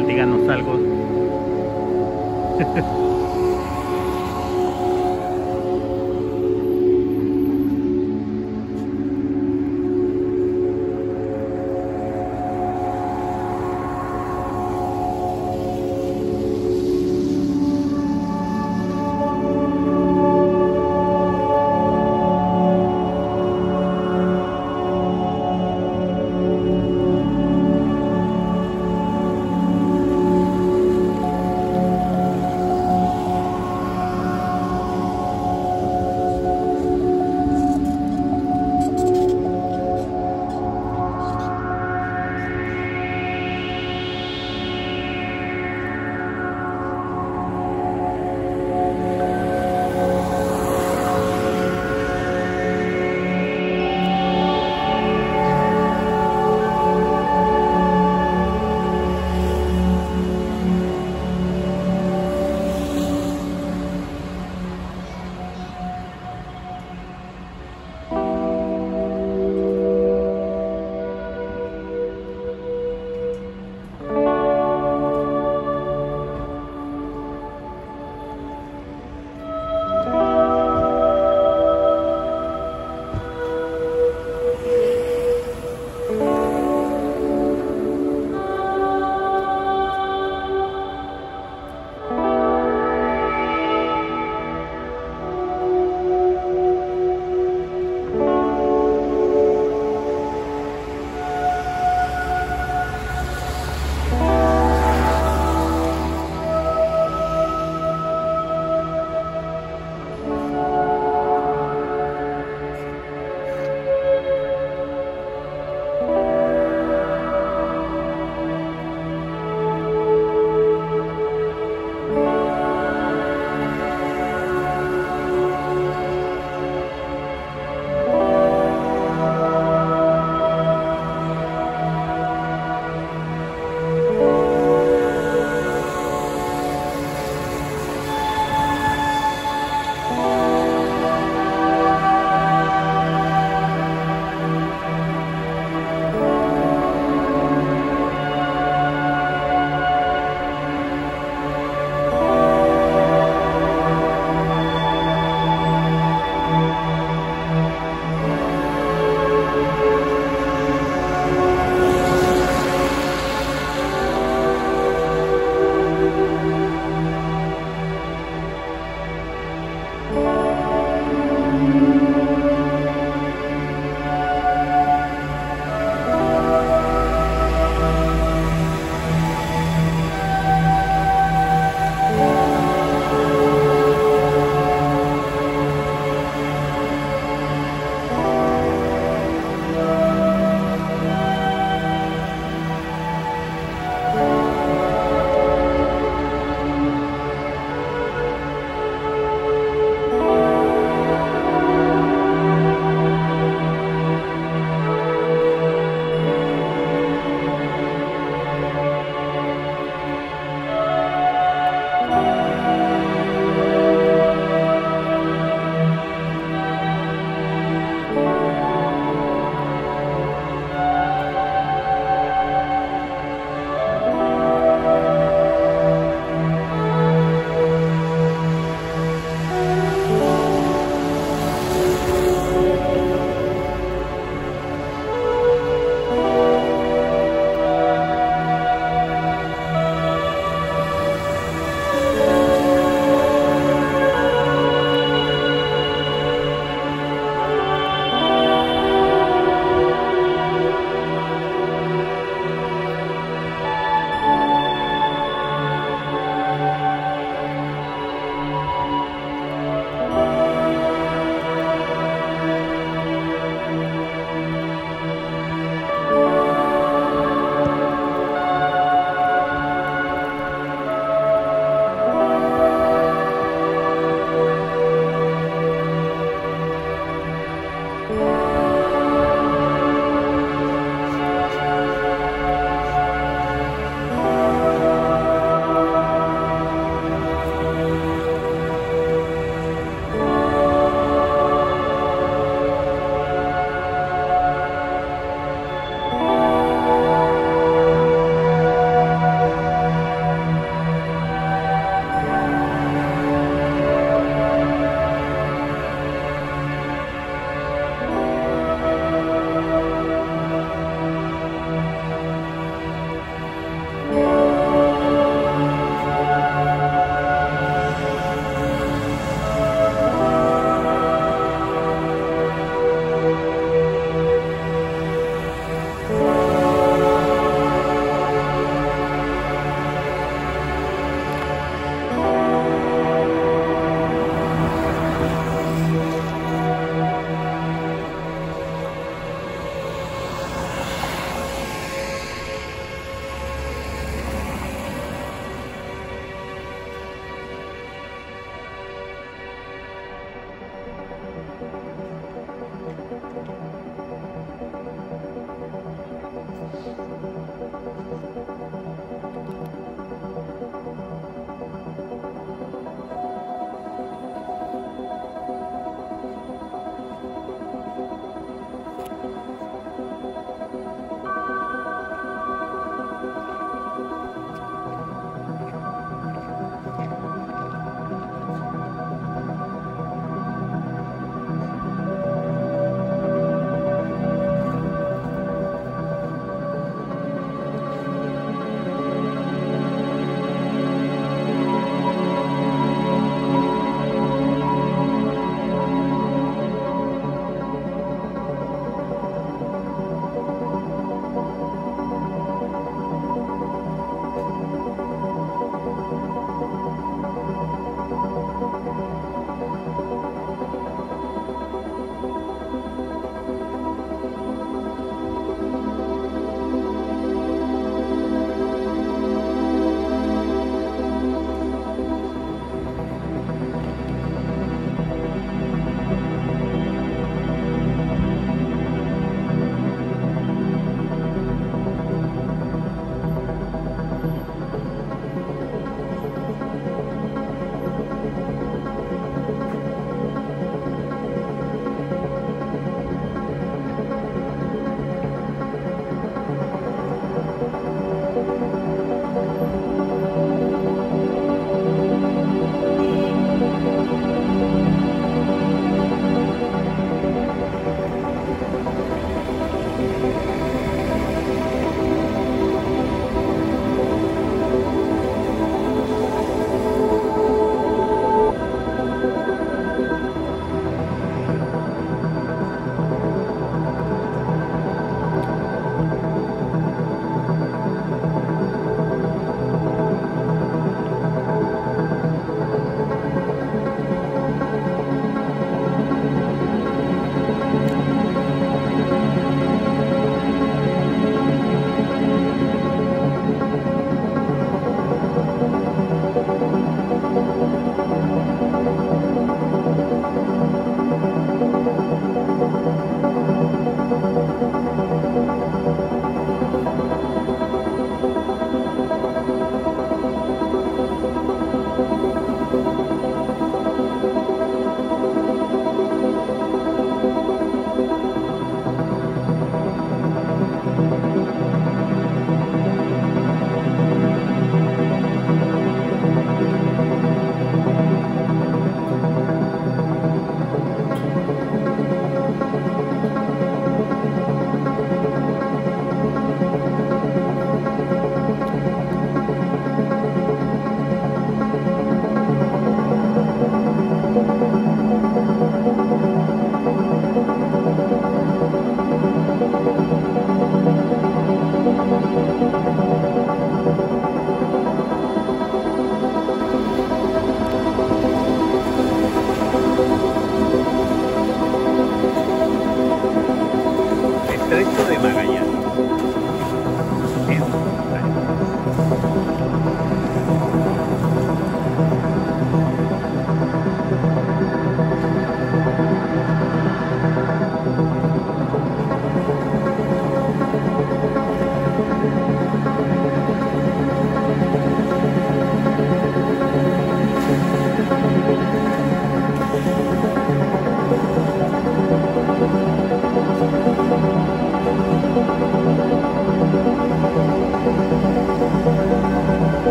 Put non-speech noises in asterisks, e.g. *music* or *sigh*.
díganos algo. *laughs*